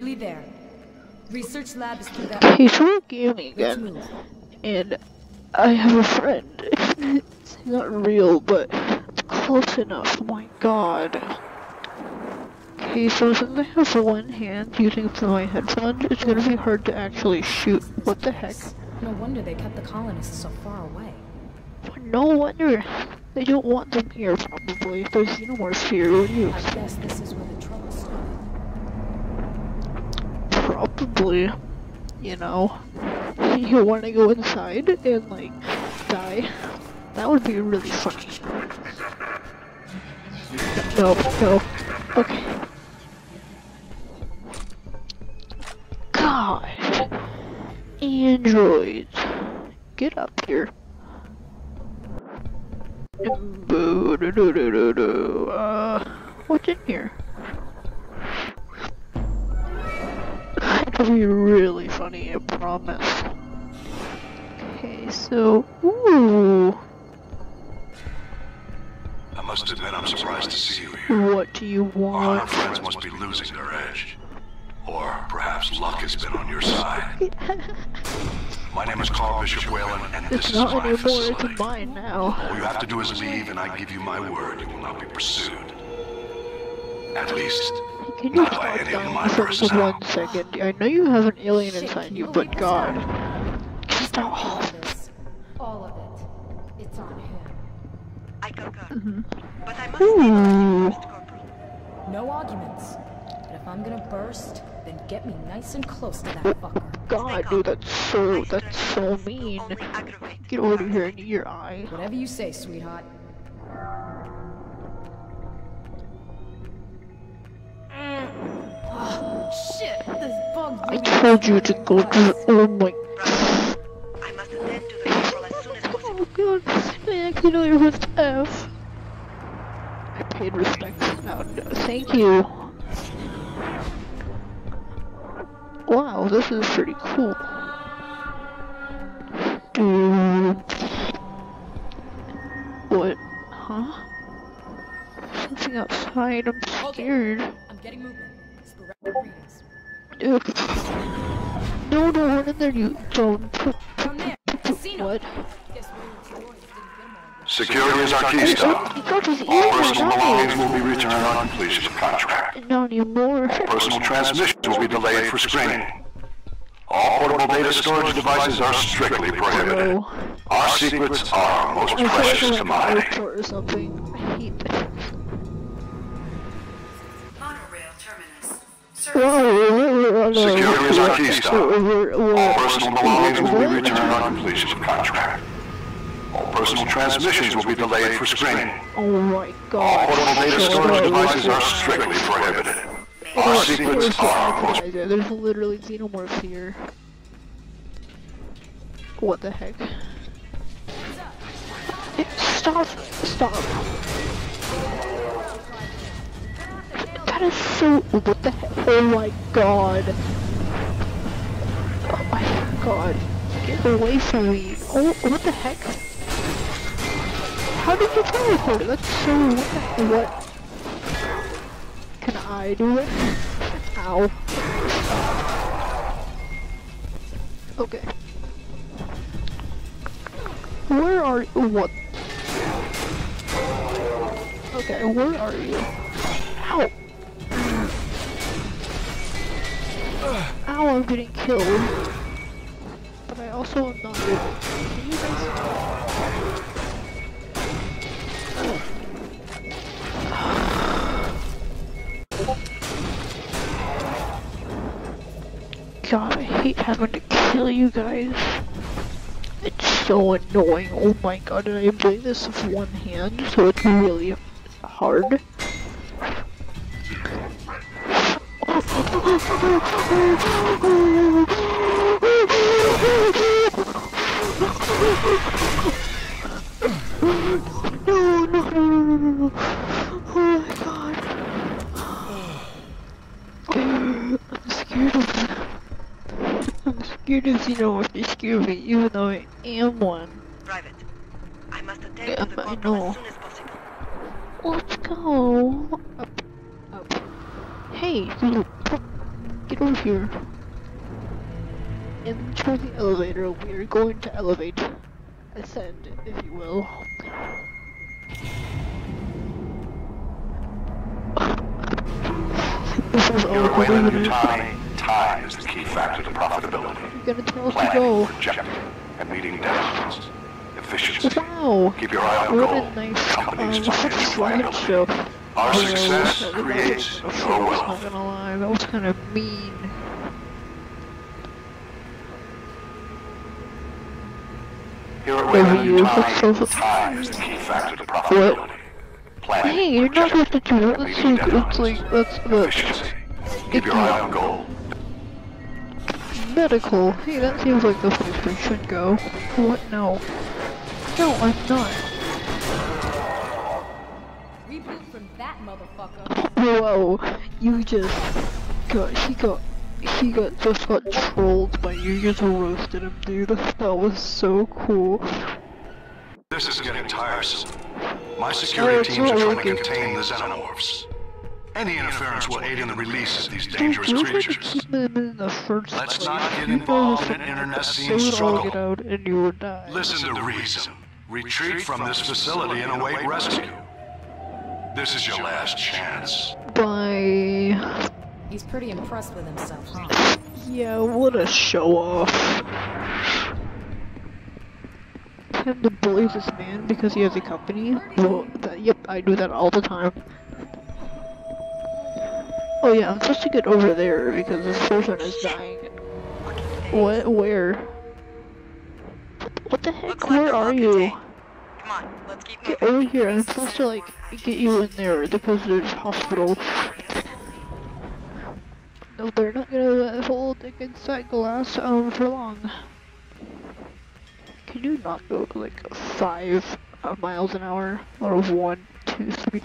Really there. Research lab is through that. Okay, so we're gaming again, and I have a friend. it's not real, but it's close enough. Oh my god. Okay, so since I have one hand using my headphones, it's gonna be hard to actually shoot. What the heck? No wonder they kept the colonists so far away. No wonder. They don't want them here, probably. If there's xenomorphs here, what do you I guess this is where the trouble Probably. You know. You wanna go inside and, like, die? That would be really funny. No, no. Okay. God. Androids. Get up here. It'll be really funny, I promise. Okay, so, ooh, I must admit I'm surprised to see you here. what do you want? Our friends must be losing their edge. Or perhaps luck has been on your side. My name is Karl Bishop Weyland, and this It's is not my anymore, facility. it's mine now. All you have to do is leave, and I give you my word you will not be pursued. At least, Can you not by stop any of my for personnel. one second? I know you have an alien Shit, inside you, you but God. He's got all of this. All of it. It's on him. I concur. Mhm. But I must Ooh. you first, Corporal. No arguments. But if I'm gonna burst, then get me nice and close to that fucker. God, dude, that's so, that's so mean. Only aggravate. Get over here, I need your eye. Whatever you say, sweetheart. I told you to go to, oh my, I must attend to the Corporal as soon as possible. oh god, I accidentally pressed F. I paid respect now, no, thank you. Wow, this is pretty cool. Dude. What? Huh? Something outside, I'm scared. I'm getting movement. Sporadic readings. Dude. No, no, run in there, you don't. From there, casino. What? Guess we were didn't get him on. security is our key stop. He got his All personal belongings will be returned on completion of contract. Not anymore. Personal transmissions will be delayed for screening. All portable data storage devices are strictly prohibited. Bro. Our secrets are our most I feel like precious I'm at an commodity. airport or something. I hate that. Monorail terminus. Whoa, Security is our key stop. All personal belongings will be returned on completion of contract. All personal transmissions will be delayed for screening. Oh my All god. portable data storage devices are strictly prohibited. Our secrets are the- There's literally xenomorphs here. What the heck? Stop! Stop! That is so. What the heck? Oh my god! Oh my god! Get away from me! Oh, what the heck? How did you teleport? That's so. What? What? Can I do it? Ow. Okay. Where are you? What? Okay, where are you? Ow! Ow, I'm getting killed. But I also am not. Can you guys... God, I hate having to kill you guys. It's so annoying. Oh my god, and I'm doing this with one hand, so it's really hard. No, no, no, no, no, no, no. Oh my god. I'm scared of I'm scared of Xenomorph. They scare me, even though I am one. Private. I must attend Yeah, to the but I Corporal know. as soon as possible. Let's go. Hey, you. Get over here. Enter the elevator. We are going to elevate. Ascend, if you will. this is aware that over. Yutani, time is the key factor to profitability. You're gonna tell us to go. projecting, and meeting deadlines. Efficiency. Wow! Keep your eye on What goal. a nice Company's um, financial. Our Oh, success that creates your I'm not gonna lie, that was kind of mean. Aware that you, that's so- time is the key factor to profitability. Planning, Hey, you're not supposed to do that. That's like, that's like, that's the Efficiency. Keep your eye on goal. medical. Hey, that seems like the place we should go. What? No. No, I'm not. Motherfucker. Whoa, you just got, he got, he got, just got trolled by you, you just roasted him, dude. That was so cool. This is getting tiresome. My security teams are trying to contain the xenomorphs. Any interference will aid in the release of these dangerous you tried to creatures. keep them in the first Let's place. not get You involved know in this- internecine They would all struggle. get out and you would die. Listen to reason. Retreat from this facility and await rescue. This is your last chance. Bye. He's pretty impressed with himself, huh? Yeah, what a show off. Him to bully this man because he has a company? Well, that, yep, I do that all the time. Oh yeah, I'm supposed to get over there because this person is dying. What? Where? What the heck? Where are you? Come on, let's keep Get moving. over here. I'm supposed to like get you in there because there's hospital. No, they're not gonna hold the inside glass um for long. Can you not go like five uh, miles an hour? Or one, two, three,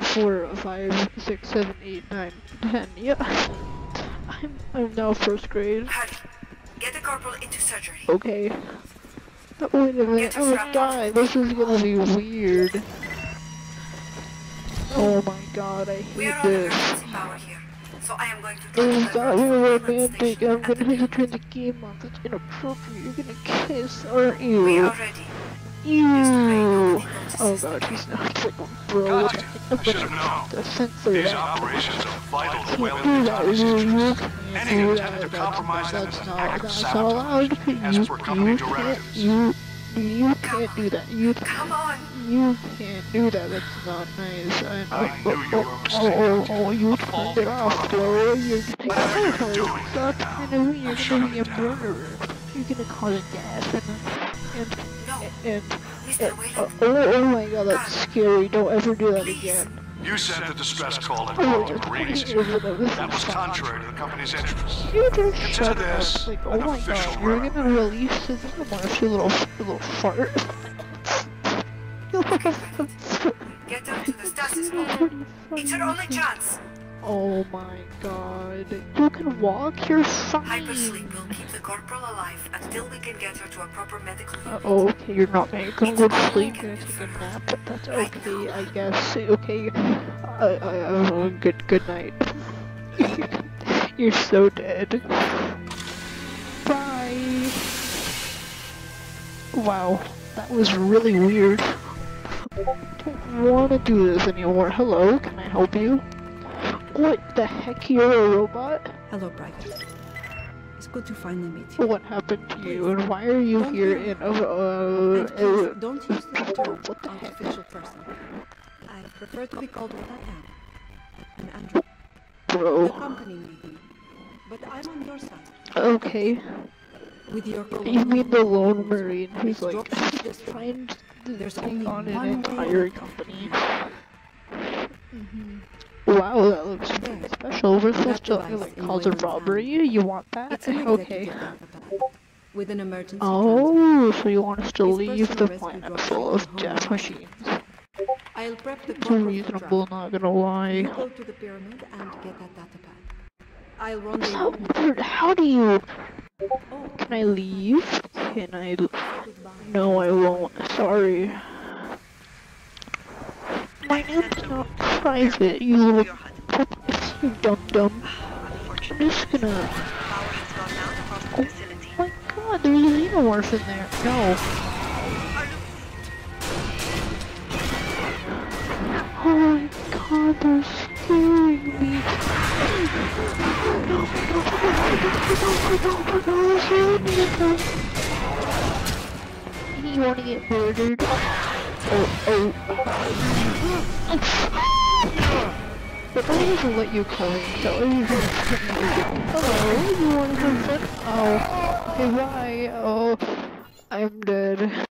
four, five, six, seven, eight, nine, ten. Yeah. I'm I'm now first grade. Hurry. Get the corporal into surgery. Okay. Wait a minute, I'm gonna die. This is gonna be weird. Oh my god, I hate on this. so I am going to It's not emergency romantic. I'm gonna have to turn the game off. It's inappropriate. You're gonna kiss, aren't We you? are ready. Ew. Oh god, he's not like bro. Gotcha. I'm I should have known. have to These operations are vital to Can't Weyland do that. You, you can't Any do attempt that. to compromise them That's is an not, act of sabotage, allowed. as You, per company you can't, directives. you, you can't do that. You Come on. You can't do that, that's not nice. I know. I knew you were oh, oh mistaken. oh, oh, you turned it off, bro. You're getting Whatever you're doing Stop now, trying to be, you're gonna be a murderer. You're gonna cause death and, No. and, and, Mr. and Weyland. oh, oh, oh my god, that's scary. Don't ever do that again. You sent the distress call and Oh, called just the Marines. That was contrary to the company's interests. You just Consider shut this. Like, an oh my official god, you're reprimand. gonna release this monster, you little, you little fart. Get her to the stasis module. It's her only chance. Oh my god. You can walk, you're fine. Hypersleep will keep the corporal alive until we can get her to a proper medical Uh, unit. oh, okay, you're not gonna go go to sleep, you're gonna take a nap, but that's okay, I guess. Okay, I, I, uh, good, good night. you're so dead. Bye. Wow, that was really weird. Don't wanna do this anymore. Hello, can I help you? What the heck, you're a robot? Hello, Private. Good to finally meet you. What happened to you, and why are you Don't here you- in, uh, uh, please, uh, don't use the term What the heck? artificial person. I prefer to be called what I am. An android. The bro? company need me. But I'm on your side. Okay. With your You mean the lone marine who's like this trying to There's only on an entire company? Mm-hmm. Wow, that looks pretty special. We're supposed to like cause a robbery. You want that? Okay. With an emergency. Oh, so you want us to leave the planet full of death machines? I'll prep the It's reasonable, not gonna lie. You go to the pyramid and get that data pad. I'll How, rendezvous weird, how do you... Oh, Can I leave? Can I... No, I won't. Sorry. My name's not private, you little... You dum dum. Unfortunately, I'm just gonna. Oh my god, there's a xenomorph in there. No. Oh my god, they're scaring me. No, no, no, no, no, no, no, no, You wanna get murdered? Oh, oh. oh. But I doesn't let you climb, so Hello, you wanna have fun? Oh, okay, bye. Oh, I'm dead.